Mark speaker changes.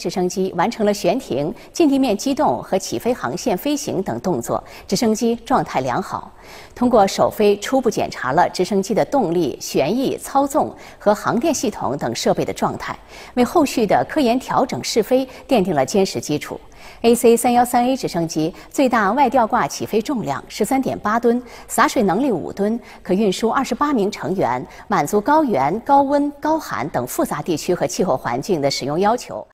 Speaker 1: 直升机完成了悬停、近地面机动和起飞航线飞行等动作，直升机状态良好。通过首飞初步检查了直升机的动力、旋翼、操纵和航电系统等设备的状态，为后续的科研调整试飞奠定了坚实基础。AC 三幺三 A 直升机最大外吊挂起飞重量十三点八吨，洒水能力五吨，可运输二十八名成员，满足高原、高温、高寒等复杂地区和气候环境的使用要求。